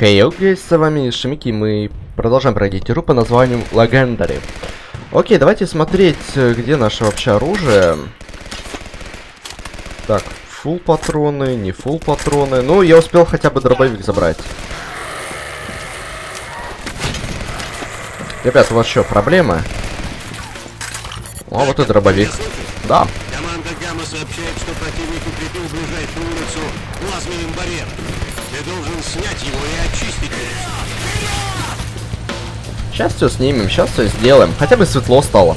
Хей, окей, с вами Шамики, мы продолжаем пройти игру по названию Legendary. Окей, давайте смотреть, э, где наше вообще оружие. Так, фул патроны, не фул патроны. Ну, я успел хотя бы дробовик забрать. Ребят, у вас что, проблемы? О, вот и дробовик. Да. Команда Гамма сообщает, что противник укрепил ближайшую улицу плазменным барьером. Должен снять его и очистить. Сейчас все снимем, сейчас все сделаем. Хотя бы светло стало.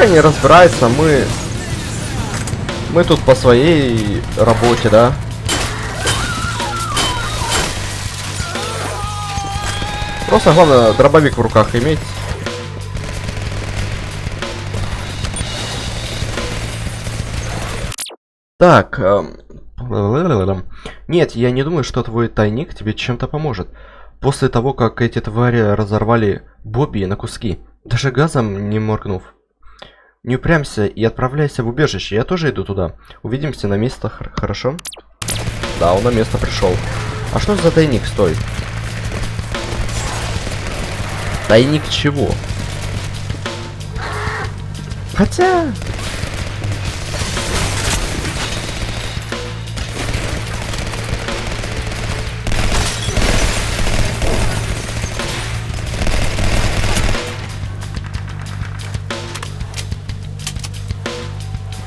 Пускай не разбирается, мы... Мы тут по своей работе, да? Просто главное дробовик в руках иметь. Так, эм, нет, я не думаю, что твой тайник тебе чем-то поможет. После того, как эти твари разорвали Бобби на куски, даже газом не моргнув. Не упрямься и отправляйся в убежище. Я тоже иду туда. Увидимся на месте, хорошо? Да, он на место пришел. А что за тайник стоит? Тайник чего? Хотя...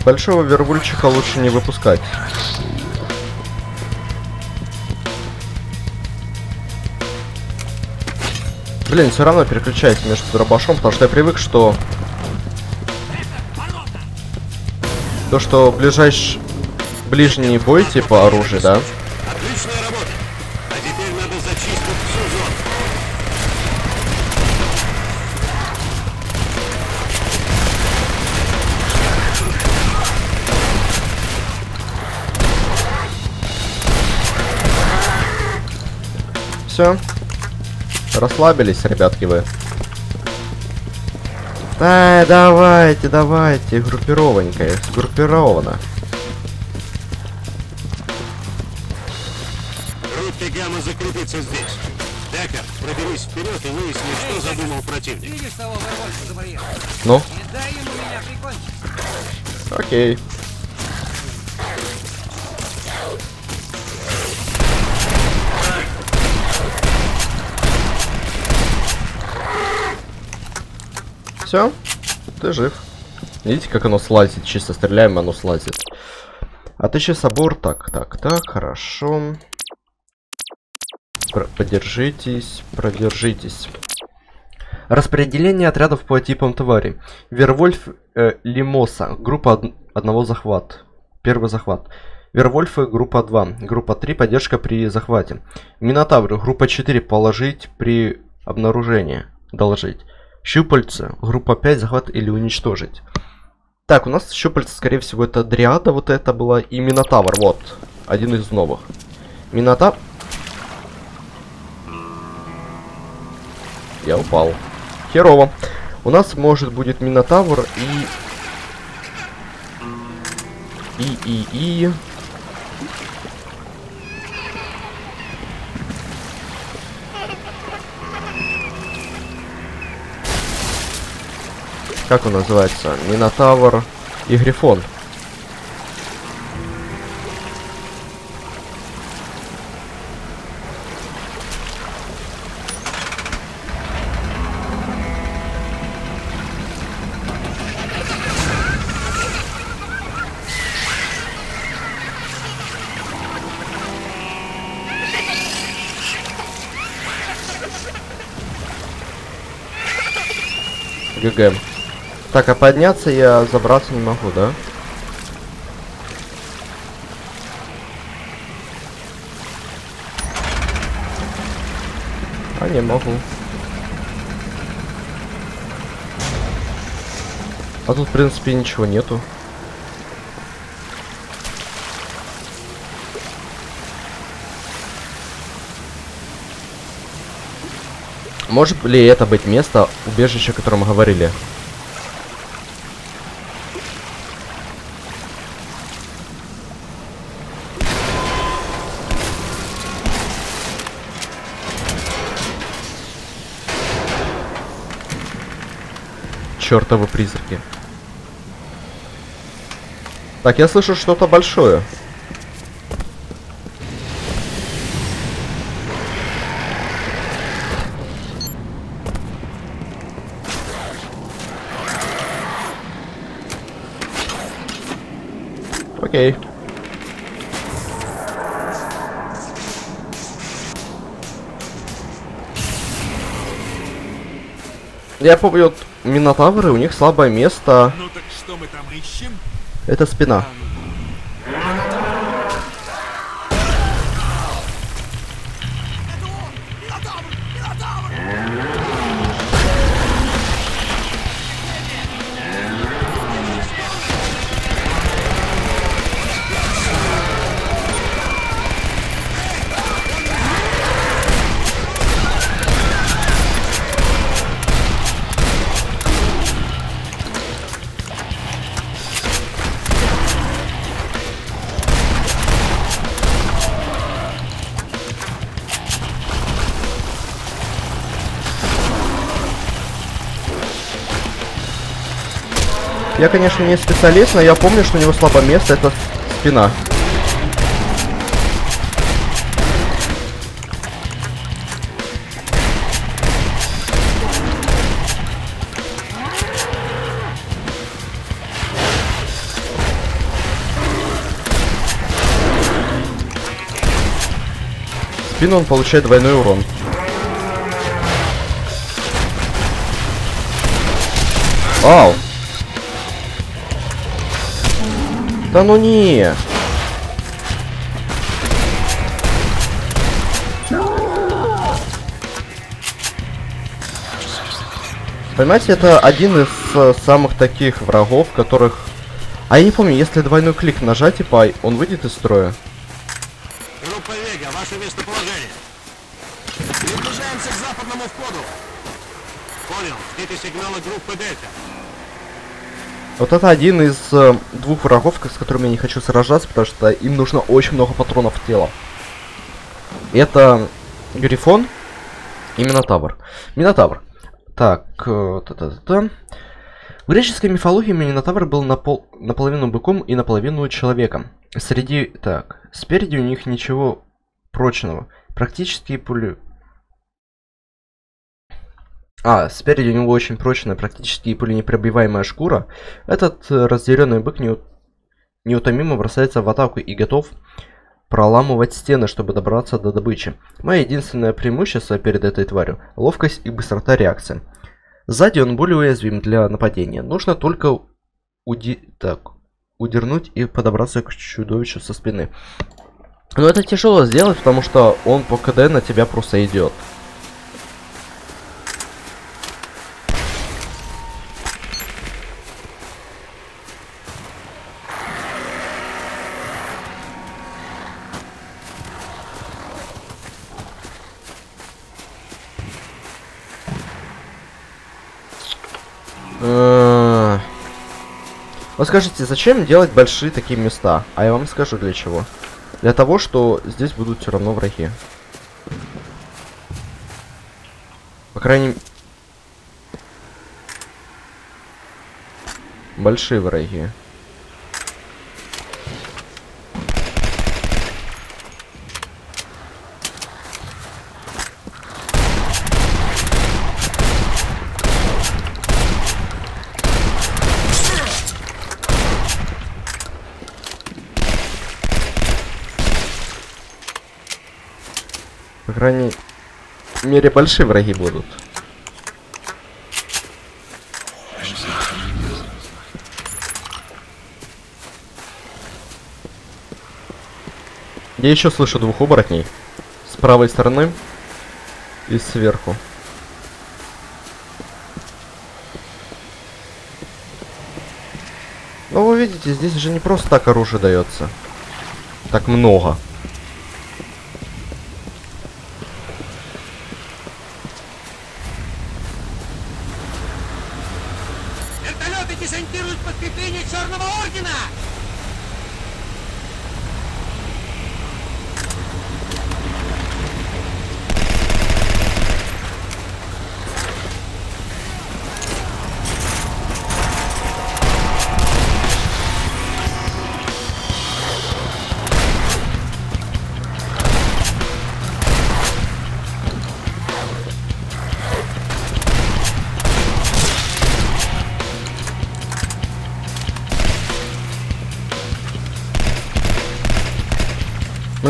Большого вервульчика лучше не выпускать. Блин, все равно переключаюсь между дробашом, потому что я привык, что... То, что ближайший... Ближний бой, типа, оружие, да? Все. Расслабились, ребятки, вы. Да, давайте, давайте, группированненькая, сгруппировано. Группе Гамма закрепиться здесь. Декар, проберись вперед и выясни, что задумал противник. Видишь того Вервольфа за барьером? Ну, Не дай ему меня прикончить. окей. Все, ты жив. Видите, как оно слазит? Чисто стреляем, оно слазит. Отыщи собор. Так, так, так, хорошо. Про- подержитесь, продержитесь. Распределение отрядов по типам твари. Вервольф э, Лимоса. Группа од- одного захват. Первый захват. Вервольфы группа 2. Группа 3 поддержка при захвате. Минотавры группа 4 положить при обнаружении. Доложить. Щупальца группа 5 захват или уничтожить. Так, у нас щупальца, скорее всего, это Дриада вот это была и Минотавр, вот. Один из новых. Минотавр... Я упал. Херово. У нас может будет Минотавр и... И, Как он называется? Минотавр и Грифон. Так, а подняться я забраться не могу, да? А не могу. А тут, в принципе, ничего нету. Может ли это быть место убежища, о котором мы говорили? Чёртовы призраки. Так, я слышу что-то большое. Окей. Я помню, Минотавры, у них слабое место. Ну так что мы там ищем? Это спина. Я, конечно, не специалист, но я помню, что у него слабое место это спина. Спину он получает двойной урон. Ау! Да ну не! Понимаете, это один из э, самых таких врагов, которых... А я не помню, если двойной клик нажать, типа, он выйдет из строя. Группа Вега, ваше местоположение. Приближаемся к западному входу. Понял, ждите сигнала группы Дельта. Вот это один из э, двух врагов, с которыми я не хочу сражаться, потому что им нужно очень много патронов в тело. Это Грифон и Минотавр. Минотавр. Так, э, та-та-та-та. В греческой мифологии Минотавр был напол... наполовину быком и наполовину человеком. Среди... Так, спереди у них ничего прочного. Практически пули... А, спереди у него очень прочная, практически пуленепробиваемая шкура. Этот э, разъяренный бык неу- неутомимо бросается в атаку и готов проламывать стены, чтобы добраться до добычи. Мое единственное преимущество перед этой тварью – ловкость и быстрота реакции. Сзади он более уязвим для нападения. Нужно только уди... так, удернуть и подобраться к чудовищу со спины. Но это тяжело сделать, потому что он по КД на тебя просто идет. Вот скажите, зачем делать большие такие места? А я вам скажу для чего. Для того, что здесь будут все равно враги. По крайней Большие враги. Крайней мере, большие враги будут. Я еще слышу двух оборотней. С правой стороны и сверху. видите, здесь же не просто так оружие дается. Так много. Десантируют подкрепление Черного Ордена!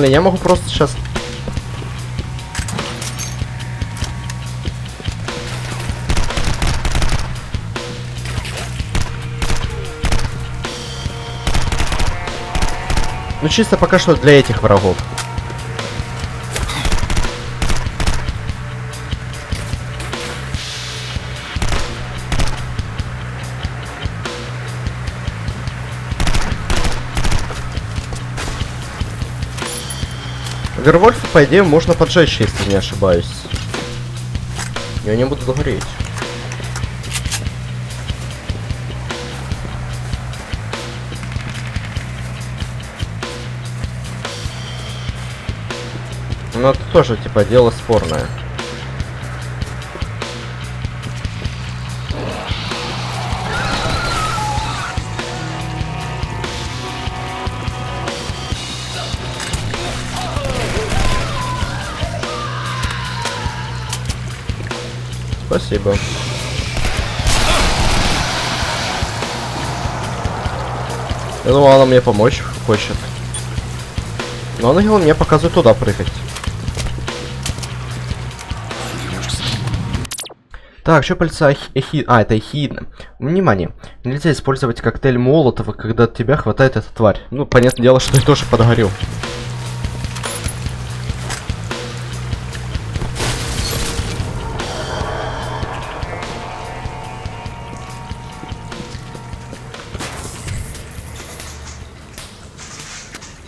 Блин, я могу просто сейчас... Ну чисто пока что для этих врагов. Вервольфа, по идее, можно поджечь, если не ошибаюсь. И они будут гореть. Ну, это тоже, типа, дело спорное. Спасибо. Я думал, она мне помочь хочет. Но ангел мне показывает туда прыгать. Так, щупальца эхи... эхи- А, это эхидна. Внимание. Нельзя использовать коктейль Молотова, когда тебя хватает эта тварь. Ну, понятное дело, что я тоже подгорел.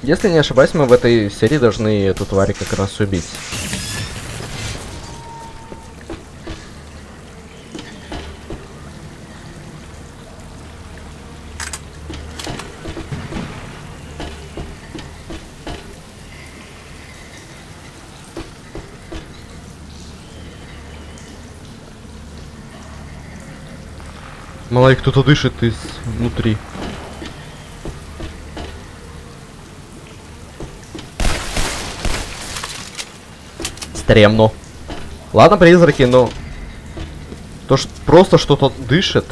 Если не ошибаюсь, мы в этой серии должны эту тварь как раз убить. Малай, кто-то дышит из Стремно. Ладно, призраки, но... То, что просто что-то дышит.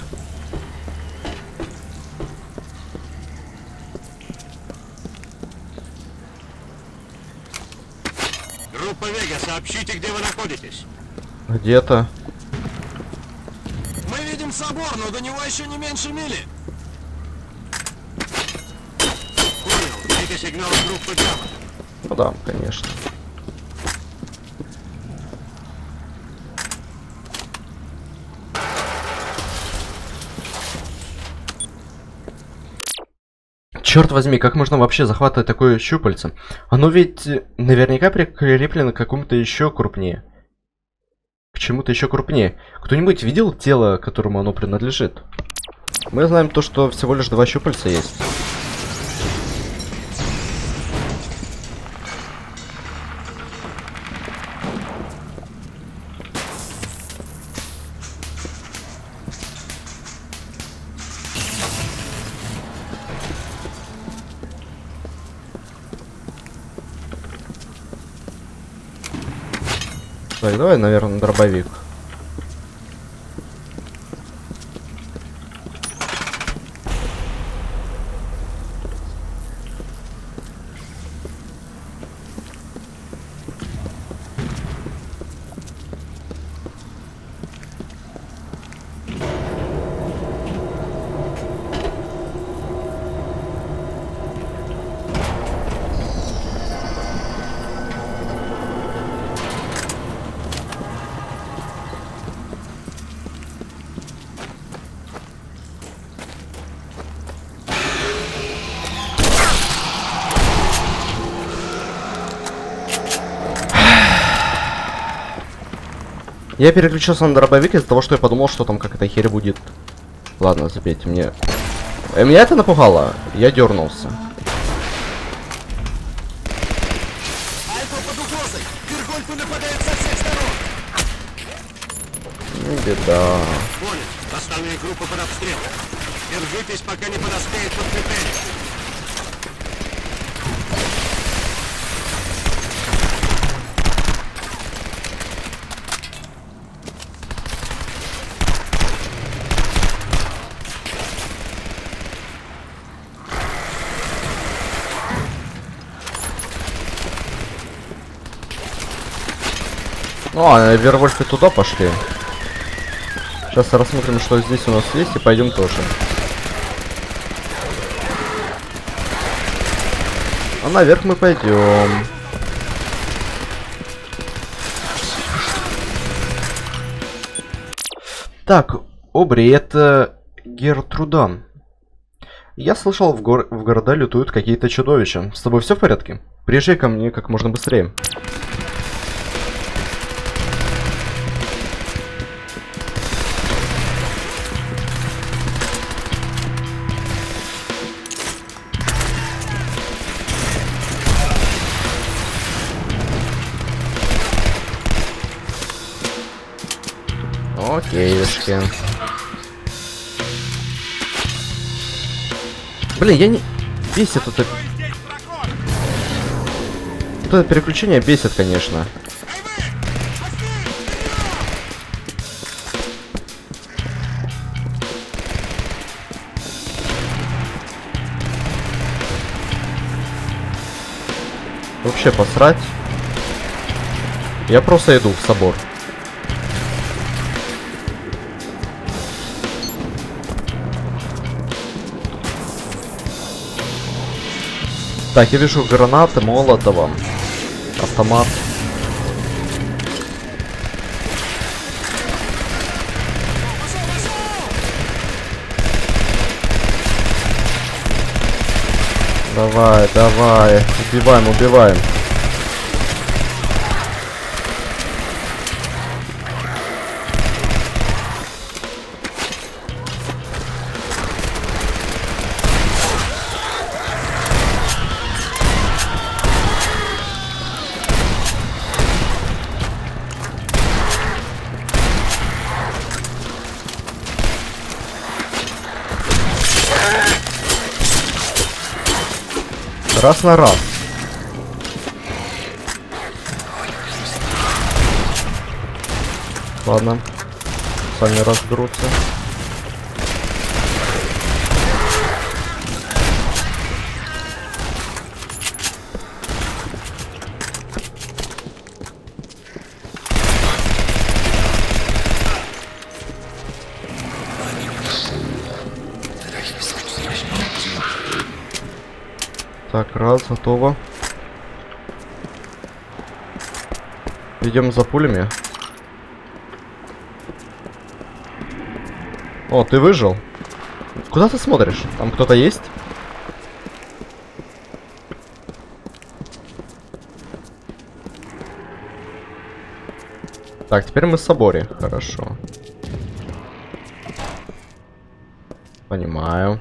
Группа Вега, сообщите, где вы находитесь. Где-то. Мы видим собор, но до него еще не меньше мили. Понял, это сигнал группы Гамма. Ну да, конечно. Черт возьми, как можно вообще захватывать такое щупальце? Оно ведь э, наверняка прикреплено к какому-то еще крупнее. К чему-то еще крупнее. Кто-нибудь видел тело, которому оно принадлежит? Мы знаем то, что всего лишь два щупальца есть. Так, давай, наверное, дробовик. Я переключился на дробовик из-за того, что я подумал, что там какая-то херь будет. Ладно, забейте мне. Э, меня это напугало. Я дернулся. Не беда. Понял. Остальные группы под обстрелом. Держитесь, пока не подоспеет подкрепление. Ну, а Вервольфы туда пошли. Сейчас рассмотрим, что здесь у нас есть, и пойдем тоже. А наверх мы пойдем. Так, Обри, это Гертруда. Я слышал, в, гор в города лютуют какие-то чудовища. С тобой все в порядке? Приезжай ко мне как можно быстрее. Окейшки. Блин, я не... Бесит это... Вот это переключение бесит, конечно. Вообще посрать. Я просто иду в собор. Так, я вижу гранаты, молотова, автомат. Давай, давай, убиваем, убиваем. Раз на раз. Ладно. Сами разберутся. Так, раз, готово. Идем за пулями. О, ты выжил? Куда ты смотришь? Там кто-то есть? Так, теперь мы в соборе. Хорошо. Понимаю.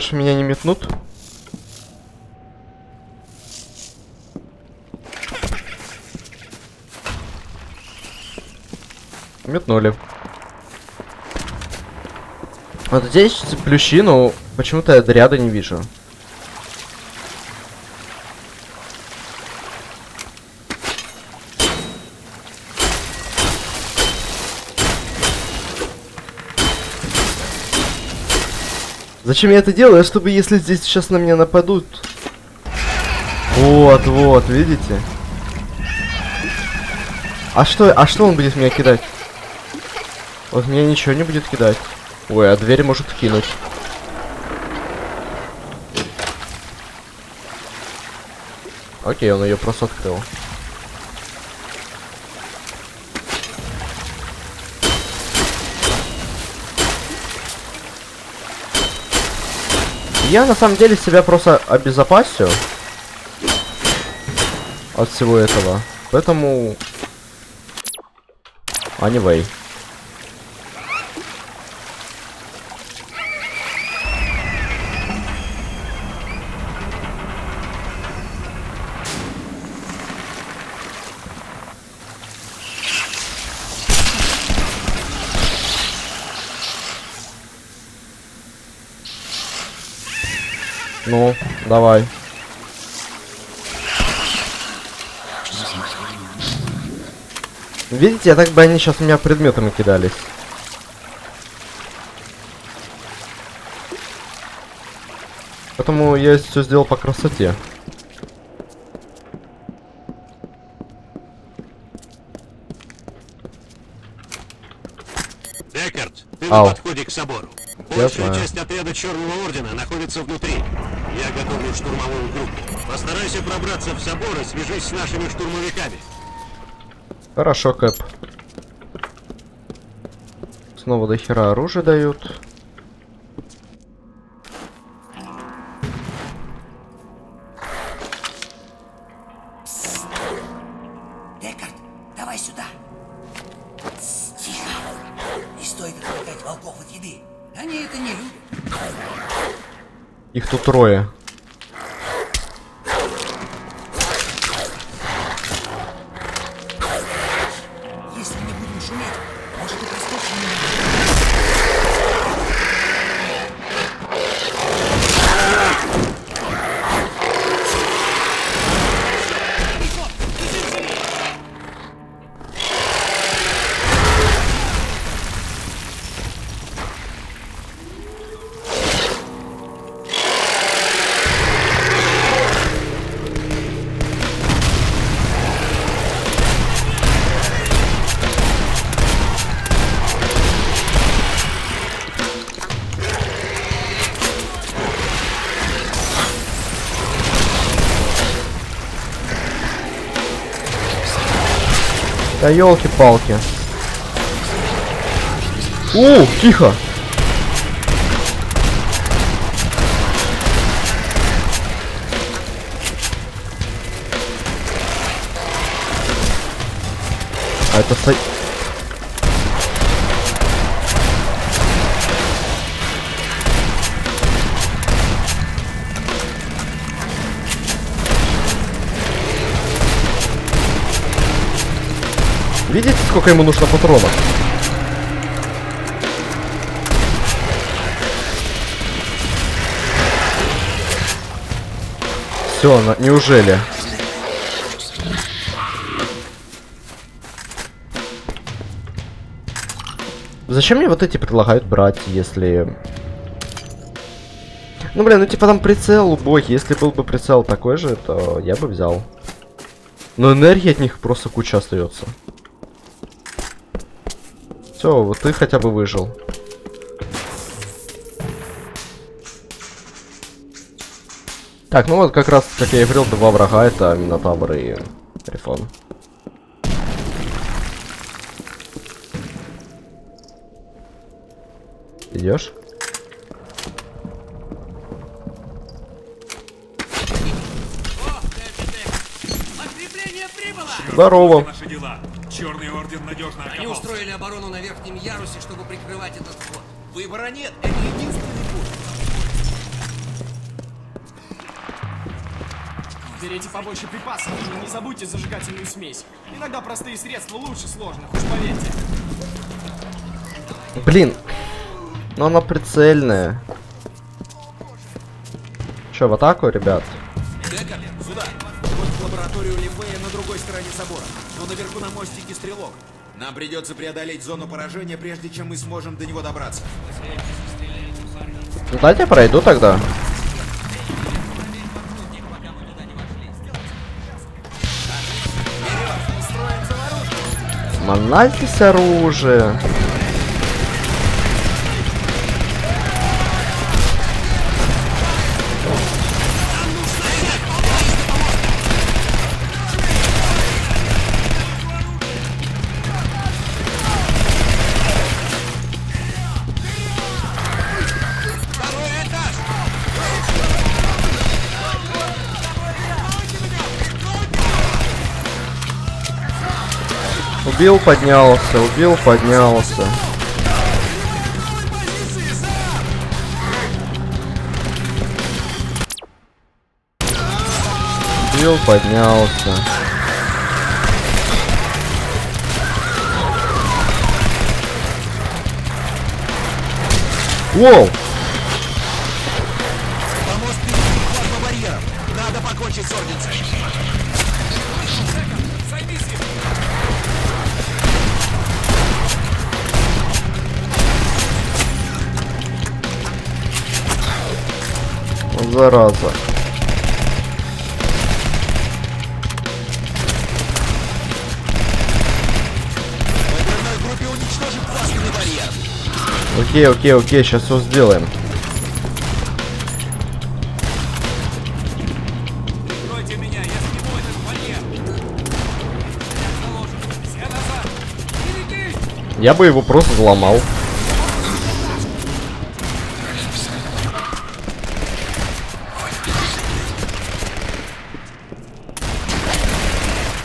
Ж меня не метнут? Метнули. Вот здесь плющи, но почему-то я ряда не вижу. Зачем я это делаю? Чтобы если здесь сейчас на меня нападут. Вот, вот, видите? А что, а что он будет меня кидать? Вот меня ничего не будет кидать. Ой, а дверь может кинуть. Окей, он ее просто открыл. Я на самом деле себя просто обезопасю от всего этого. Поэтому... Anyway. Ну, давай. Видите, я так бы они сейчас у меня предметами кидались. Поэтому я все сделал по красоте. Декард, ты Ау. на подходе к собору. Большая часть отряда Черного Ордена находится внутри. Я готовлю штурмовую группу. Постарайся пробраться в собор и свяжись с нашими штурмовиками. Хорошо, Кэп. Снова до хера оружие дают. Трое. Да елки-палки. У, тихо. А это Видите, сколько ему нужно патронов? Все, на... неужели? Зачем мне вот эти предлагают брать, если... Ну, блин, ну типа там прицел убогий. Если был бы прицел такой же, то я бы взял. Но энергии от них просто куча остается. Все, вот ты хотя бы выжил. Так, ну вот как раз, как я и говорил, два врага это Минотавр и Грифон. Идешь? Здорово. Черный орден надежно Они окопался. устроили оборону на верхнем ярусе, чтобы прикрывать этот вход. Выбора нет, это единственный путь. Берите побольше припасов и не забудьте зажигательную смесь. Иногда простые средства лучше сложных, уж поверьте. Блин. Но она прицельная. Че, в атаку, ребят? Декард, сюда! Лабораторию Лимбея на другой стороне собора. Но наверху на мостике стрелок. Нам придется преодолеть зону поражения, прежде чем мы сможем до него добраться. Ну дайте пройду тогда. Манайтесь оружие. Убил, поднялся, убил, поднялся. Убил, поднялся. Воу! Зараза. Окей, окей, окей, сейчас все сделаем. Я бы его просто взломал.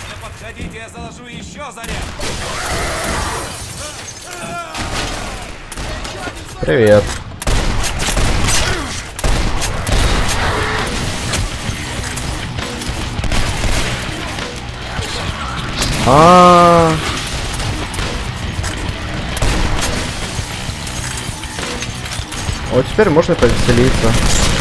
Не подходите, я заложу еще заряд. Привет. А. Вот теперь можно повеселиться.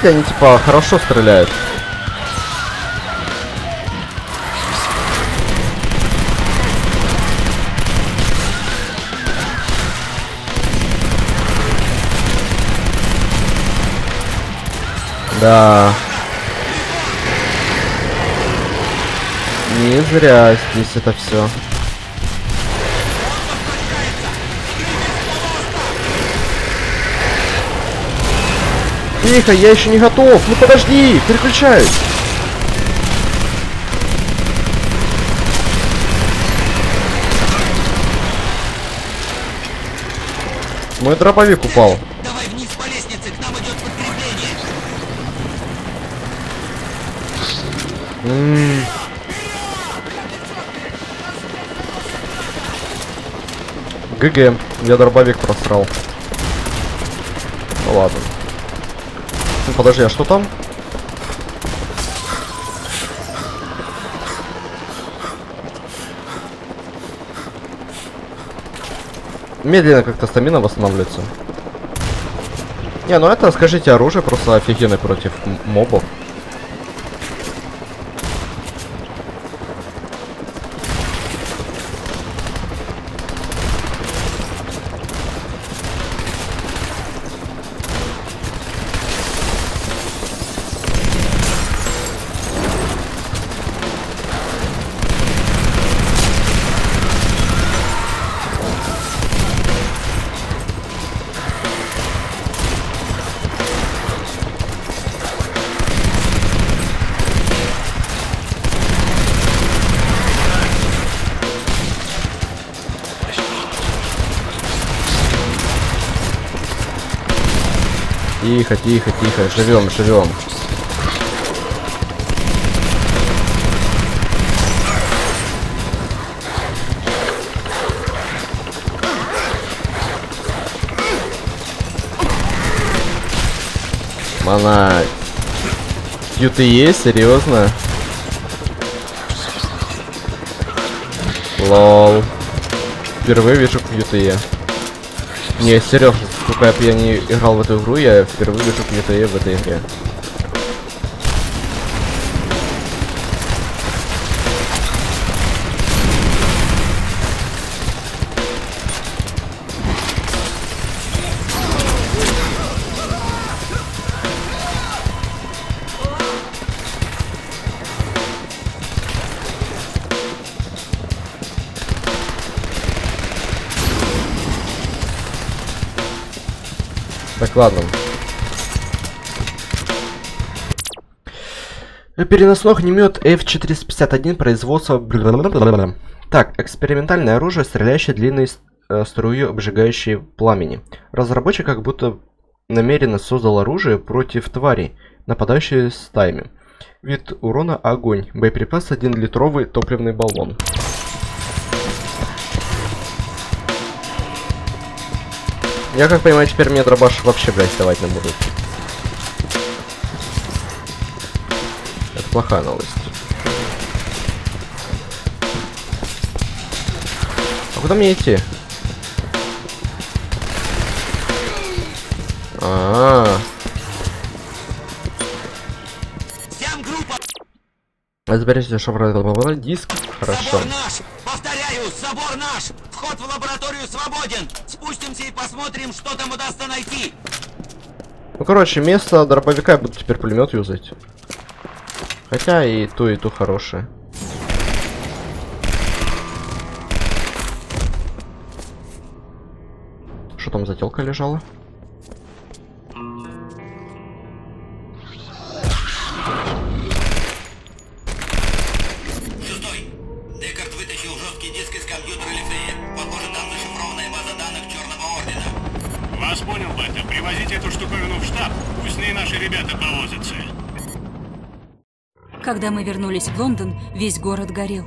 Видите, они типа хорошо стреляют. Да. Не зря здесь это все. Тихо, я еще не готов. Ну подожди, переключаюсь. Мой дробовик упал. Давай вниз по лестнице, к нам идет подкрепление. М. ГГ, я дробовик просрал. Ну ладно. Подожди, а что там? Медленно как-то стамина восстанавливается. Не, ну это, скажите, оружие просто офигенное против мобов. Тихо, тихо, тихо, живем, живем. Мана. QTE, серьезно? Лол. Впервые вижу QTE. Не, серьезно, сколько я, не играл в эту игру, я впервые вижу QTE в этой игре. Так, ладно. Переносной огнемет F451 производства... Так, экспериментальное оружие, стреляющее длинной э, струей, обжигающей пламени. Разработчик как будто намеренно создал оружие против тварей, нападающие стаями. Вид урона огонь. Боеприпас 1-литровый топливный баллон. Я как понимаю, теперь мне дробаш вообще, блядь, давать не будут. Это плохая новость. А куда мне идти? А, -а! -а. Заберите шевроле диск. Хорошо. Забор наш! Повторяю, забор наш! Вход в лабораторию свободен! Спустимся и посмотрим, что там удастся найти! Ну, короче, вместо дробовика я буду теперь пулемет юзать. Хотя и то, и то хорошее. Что там за телка лежала? Ребята повозятся. Когда мы вернулись в Лондон, весь город горел.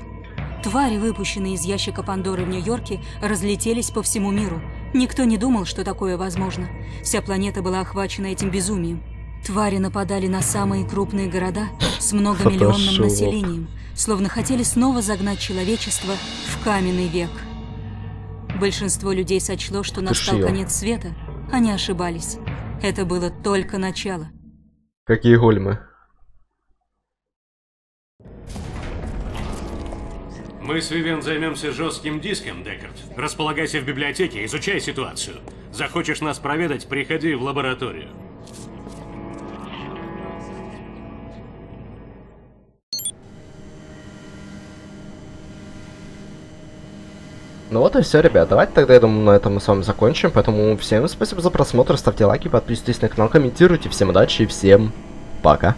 Твари, выпущенные из ящика Пандоры в Нью-Йорке, разлетелись по всему миру. Никто не думал, что такое возможно. Вся планета была охвачена этим безумием. Твари нападали на самые крупные города с многомиллионным Фотошоп. населением, словно хотели снова загнать человечество в каменный век. Большинство людей сочло, что настал конец света. Они ошибались. Это было только начало. Какие гольмы? Мы с Вивен займемся жестким диском, Декард. Располагайся в библиотеке, изучай ситуацию. Захочешь нас проведать, приходи в лабораторию. Ну вот и все, ребят. Давайте тогда, я думаю, на этом мы с вами закончим. Поэтому всем спасибо за просмотр, ставьте лайки, подписывайтесь на канал, комментируйте. Всем удачи и всем пока.